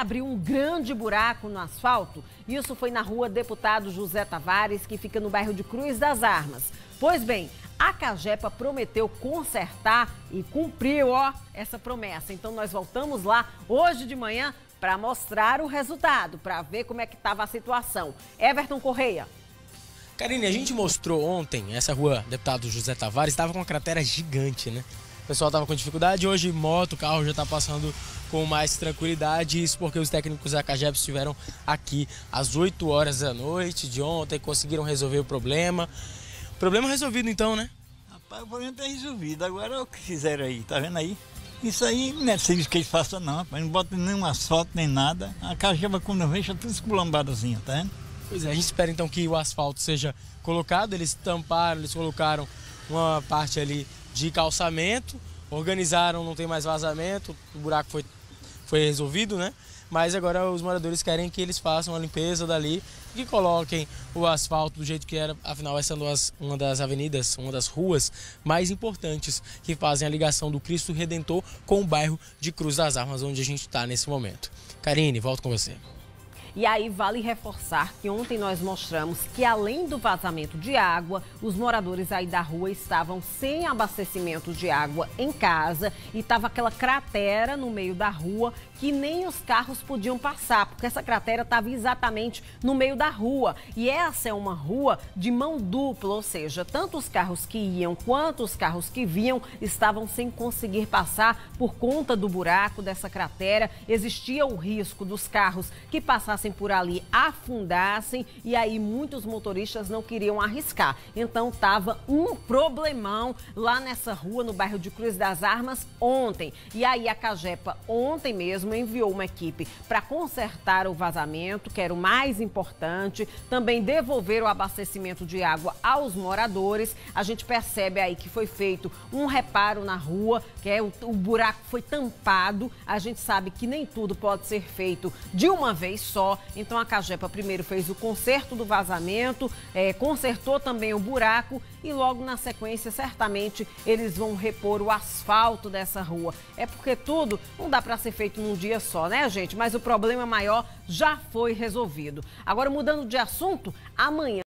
abriu um grande buraco no asfalto. Isso foi na rua Deputado José Tavares, que fica no bairro de Cruz das Armas. Pois bem, a Cagepa prometeu consertar e cumpriu, ó, essa promessa. Então nós voltamos lá hoje de manhã para mostrar o resultado, para ver como é que estava a situação. Everton Correia. Karine, a gente mostrou ontem essa rua Deputado José Tavares, estava com uma cratera gigante, né? Pessoal estava com dificuldade, hoje moto, carro já está passando com mais tranquilidade, isso porque os técnicos da Cagep estiveram aqui às 8 horas da noite de ontem, conseguiram resolver o problema. Problema resolvido então, né? Rapaz, o problema está resolvido, agora é o que fizeram aí, tá vendo aí? Isso aí não é serviço que eles façam não, rapaz, não bota nenhum asfalto nem nada, a Cagep quando vem já tudo esculambadazinho, tá vendo? Pois é, a gente espera então que o asfalto seja colocado. Eles tamparam, eles colocaram uma parte ali de calçamento, organizaram, não tem mais vazamento, o buraco foi, foi resolvido, né? Mas agora os moradores querem que eles façam a limpeza dali e que coloquem o asfalto do jeito que era. Afinal, essa é uma das avenidas, uma das ruas mais importantes que fazem a ligação do Cristo Redentor com o bairro de Cruz das Armas, onde a gente está nesse momento. Karine, volto com você. E aí vale reforçar que ontem nós mostramos que além do vazamento de água, os moradores aí da rua estavam sem abastecimento de água em casa e estava aquela cratera no meio da rua que nem os carros podiam passar, porque essa cratera estava exatamente no meio da rua. E essa é uma rua de mão dupla, ou seja, tanto os carros que iam quanto os carros que vinham estavam sem conseguir passar por conta do buraco dessa cratera. Existia o risco dos carros que passassem por ali afundassem e aí muitos motoristas não queriam arriscar. Então estava um problemão lá nessa rua no bairro de Cruz das Armas ontem. E aí a Cagepa ontem mesmo mesmo enviou uma equipe para consertar o vazamento, que era o mais importante, também devolver o abastecimento de água aos moradores. A gente percebe aí que foi feito um reparo na rua, que é o, o buraco foi tampado. A gente sabe que nem tudo pode ser feito de uma vez só. Então a Cagepa primeiro fez o conserto do vazamento, é, consertou também o buraco e logo na sequência certamente eles vão repor o asfalto dessa rua. É porque tudo não dá para ser feito num dia só, né, gente? Mas o problema maior já foi resolvido. Agora, mudando de assunto, amanhã.